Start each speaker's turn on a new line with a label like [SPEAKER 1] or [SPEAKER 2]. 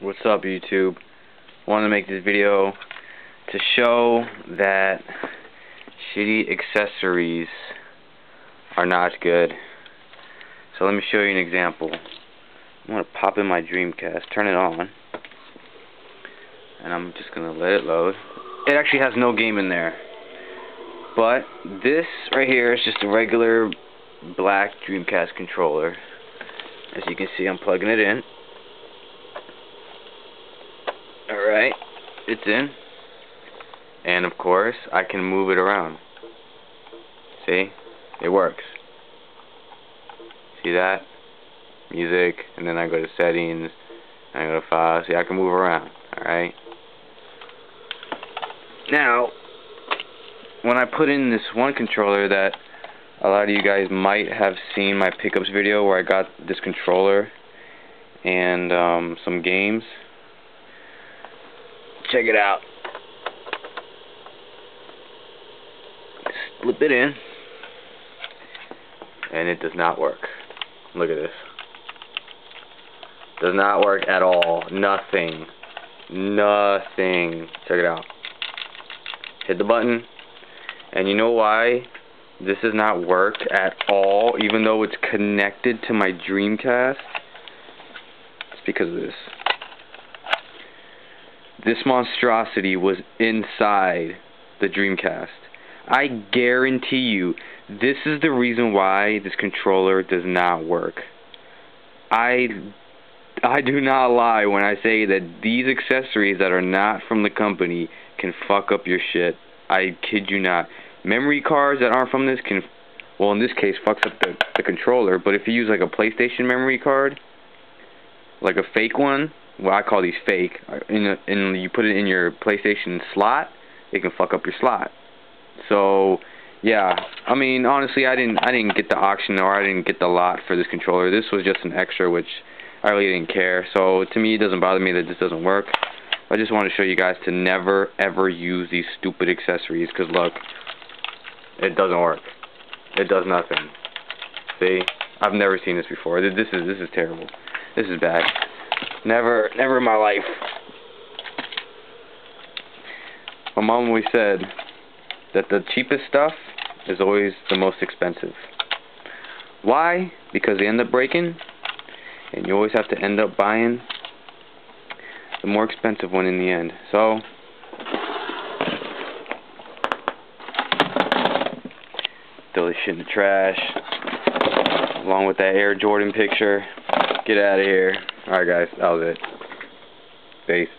[SPEAKER 1] What's up YouTube? Wanted to make this video to show that shitty accessories are not good. So let me show you an example. I'm going to pop in my Dreamcast, turn it on, and I'm just going to let it load. It actually has no game in there. But this right here is just a regular black Dreamcast controller. As you can see, I'm plugging it in. Alright, it's in. And of course, I can move it around. See? It works. See that? Music, and then I go to settings, I go to files. See, I can move around. Alright? Now, when I put in this one controller that a lot of you guys might have seen my pickups video where I got this controller and um, some games check it out. Slip it in. And it does not work. Look at this. Does not work at all. Nothing. Nothing. Check it out. Hit the button. And you know why this does not work at all, even though it's connected to my Dreamcast? It's because of this. This monstrosity was inside the Dreamcast. I guarantee you, this is the reason why this controller does not work. I I do not lie when I say that these accessories that are not from the company can fuck up your shit. I kid you not. Memory cards that aren't from this can, well in this case, fucks up the, the controller, but if you use like a PlayStation memory card, like a fake one, what I call these fake, uh, in in you put it in your PlayStation slot, it can fuck up your slot. So, yeah, I mean honestly, I didn't I didn't get the auction or I didn't get the lot for this controller. This was just an extra, which I really didn't care. So to me, it doesn't bother me that this doesn't work. I just want to show you guys to never ever use these stupid accessories because look, it doesn't work. It does nothing. See, I've never seen this before. This is this is terrible. This is bad. Never, never in my life. My mom always said that the cheapest stuff is always the most expensive. Why? Because they end up breaking, and you always have to end up buying the more expensive one in the end. So, throw this shit in the trash, along with that Air Jordan picture. Get out of here. Alright guys, that was it. Peace.